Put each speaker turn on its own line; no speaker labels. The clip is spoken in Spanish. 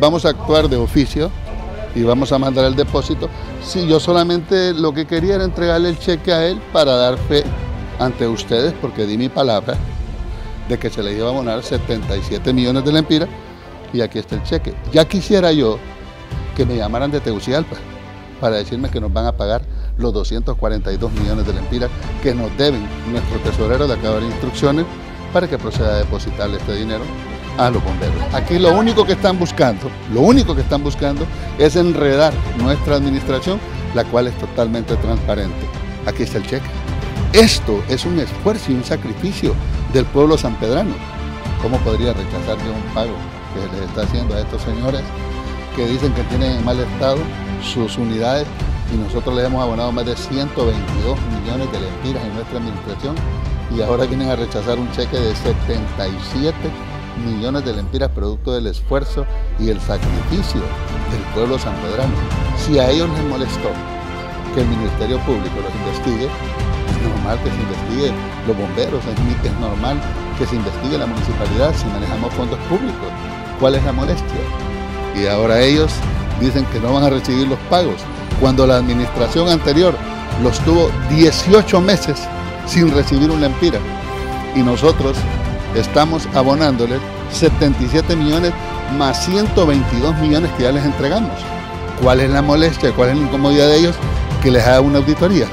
Vamos a actuar de oficio y vamos a mandar el depósito. Si yo solamente lo que quería era entregarle el cheque a él para dar fe ante ustedes, porque di mi palabra de que se le iba a abonar 77 millones de lempiras y aquí está el cheque. Ya quisiera yo que me llamaran de Tegucigalpa para decirme que nos van a pagar los 242 millones de lempiras que nos deben nuestro tesorero de acabar instrucciones para que proceda a depositarle este dinero a los bomberos. Aquí lo único que están buscando, lo único que están buscando es enredar nuestra administración, la cual es totalmente transparente. Aquí está el cheque. Esto es un esfuerzo y un sacrificio del pueblo sanpedrano. ¿Cómo podría rechazar yo un pago que se les está haciendo a estos señores que dicen que tienen en mal estado sus unidades y nosotros le hemos abonado más de 122 millones de lempiras en nuestra administración y ahora vienen a rechazar un cheque de 77 millones de lempiras producto del esfuerzo y el sacrificio del pueblo sanpedrano. Si a ellos les molestó que el Ministerio Público los investigue, es normal que se investigue los bomberos, es normal que se investigue la municipalidad si manejamos fondos públicos. ¿Cuál es la molestia? Y ahora ellos dicen que no van a recibir los pagos, cuando la administración anterior los tuvo 18 meses sin recibir un lempira. Y nosotros estamos abonándoles 77 millones más 122 millones que ya les entregamos. ¿Cuál es la molestia, cuál es la incomodidad de ellos que les haga una auditoría?